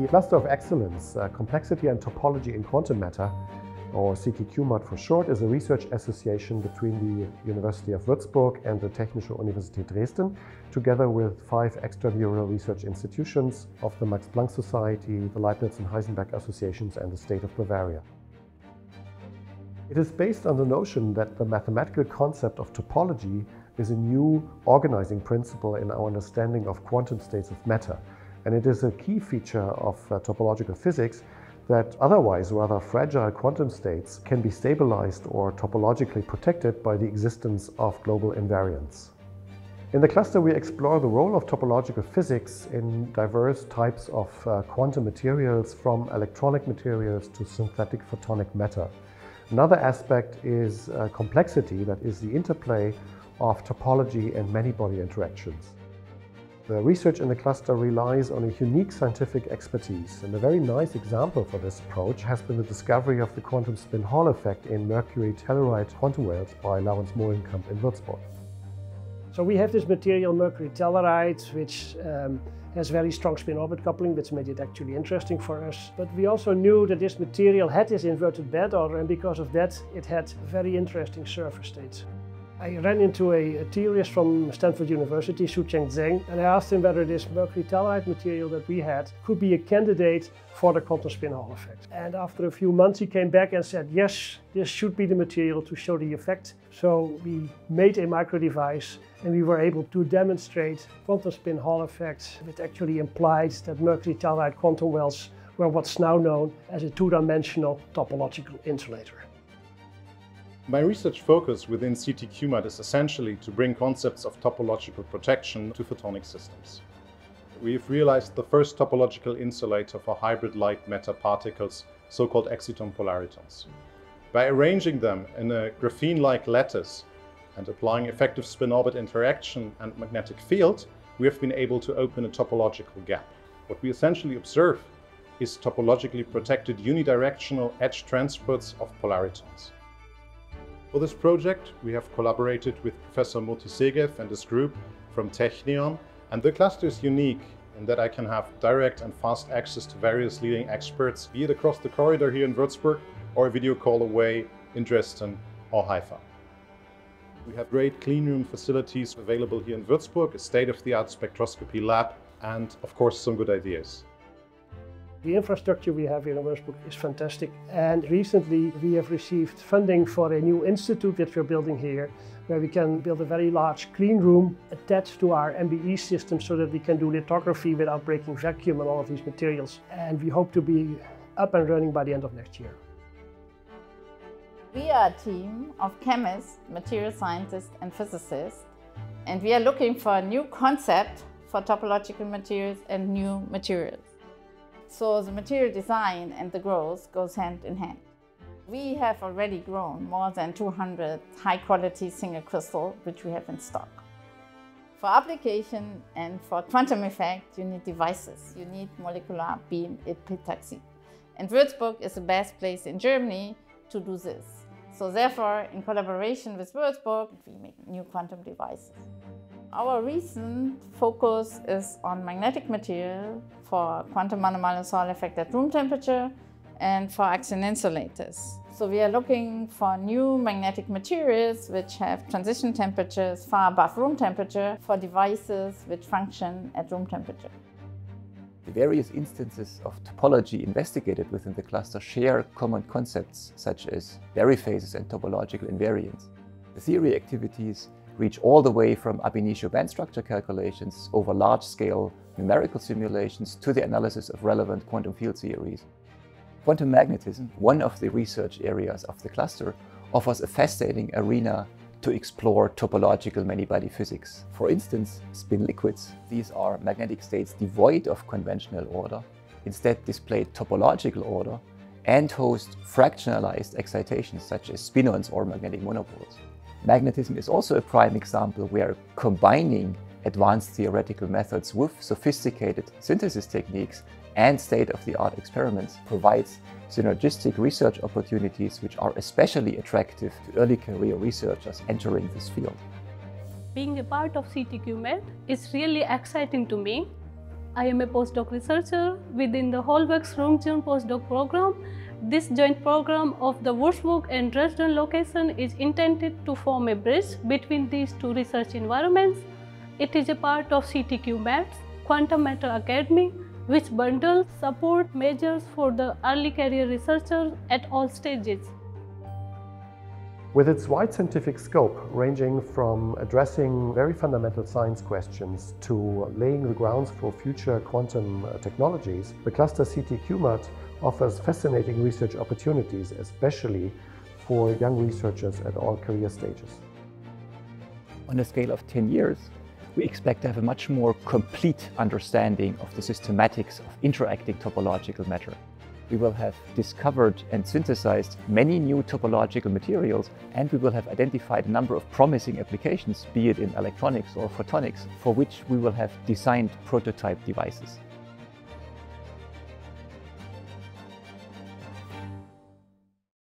The Cluster of Excellence, uh, Complexity and Topology in Quantum Matter, or CTQMAT for short, is a research association between the University of Würzburg and the Technische Universität Dresden, together with five extramural research institutions of the Max Planck Society, the Leibniz and Heisenberg Associations, and the State of Bavaria. It is based on the notion that the mathematical concept of topology is a new organizing principle in our understanding of quantum states of matter. And it is a key feature of uh, topological physics that otherwise rather fragile quantum states can be stabilized or topologically protected by the existence of global invariants. In the cluster, we explore the role of topological physics in diverse types of uh, quantum materials, from electronic materials to synthetic photonic matter. Another aspect is uh, complexity, that is the interplay of topology and many-body interactions. The research in the cluster relies on a unique scientific expertise, and a very nice example for this approach has been the discovery of the quantum spin Hall effect in mercury telluride quantum wells by Laurens Molenkamp in Würzburg. So we have this material, mercury telluride, which um, has very strong spin-orbit coupling, which made it actually interesting for us. But we also knew that this material had this inverted band order, and because of that, it had very interesting surface states. I ran into a, a theorist from Stanford University, Shoucheng Zhang, and I asked him whether this mercury telluride material that we had could be a candidate for the quantum spin Hall effect. And after a few months he came back and said, yes, this should be the material to show the effect. So we made a micro device and we were able to demonstrate quantum spin Hall effect, which actually implied that mercury telluride quantum wells were what's now known as a two-dimensional topological insulator. My research focus within CTQMAT is essentially to bring concepts of topological protection to photonic systems. We've realized the first topological insulator for hybrid light matter particles, so-called exciton polaritons. By arranging them in a graphene-like lattice and applying effective spin-orbit interaction and magnetic field, we have been able to open a topological gap. What we essentially observe is topologically protected unidirectional edge transports of polaritons. For this project, we have collaborated with Professor Moti Segev and his group from Technion, and the cluster is unique in that I can have direct and fast access to various leading experts, be it across the corridor here in Würzburg or a video call away in Dresden or Haifa. We have great cleanroom facilities available here in Würzburg, a state-of-the-art spectroscopy lab, and of course some good ideas. The infrastructure we have here in Würzburg is fantastic. And recently we have received funding for a new institute that we're building here, where we can build a very large clean room attached to our MBE system so that we can do lithography without breaking vacuum and all of these materials. And we hope to be up and running by the end of next year. We are a team of chemists, material scientists and physicists, and we are looking for a new concept for topological materials and new materials. So the material design and the growth goes hand in hand. We have already grown more than 200 high quality single crystal, which we have in stock. For application and for quantum effect, you need devices. You need molecular beam epitaxy. And Würzburg is the best place in Germany to do this. So therefore, in collaboration with Würzburg, we make new quantum devices. Our recent focus is on magnetic material for quantum anomalous Hall effect at room temperature and for axion insulators. So we are looking for new magnetic materials which have transition temperatures far above room temperature for devices which function at room temperature. The various instances of topology investigated within the cluster share common concepts such as phases and topological invariance. The theory activities reach all the way from ab initio band structure calculations over large-scale numerical simulations to the analysis of relevant quantum field theories. Quantum magnetism, one of the research areas of the cluster, offers a fascinating arena to explore topological many-body physics. For instance, spin liquids. These are magnetic states devoid of conventional order, instead display topological order, and host fractionalized excitations such as spin-ons or magnetic monopoles. Magnetism is also a prime example where combining advanced theoretical methods with sophisticated synthesis techniques and state-of-the-art experiments provides synergistic research opportunities which are especially attractive to early career researchers entering this field. Being a part of CTQMAT is really exciting to me I am a postdoc researcher within the Hallwachs Röntgen postdoc program. This joint program of the Würzburg and Dresden location is intended to form a bridge between these two research environments. It is a part of CTQ MATS, Quantum Matter Academy, which bundles support measures for the early career researchers at all stages. With its wide scientific scope, ranging from addressing very fundamental science questions to laying the grounds for future quantum technologies, the cluster CTQMAT offers fascinating research opportunities, especially for young researchers at all career stages. On a scale of 10 years, we expect to have a much more complete understanding of the systematics of interacting topological matter we will have discovered and synthesized many new topological materials, and we will have identified a number of promising applications, be it in electronics or photonics, for which we will have designed prototype devices.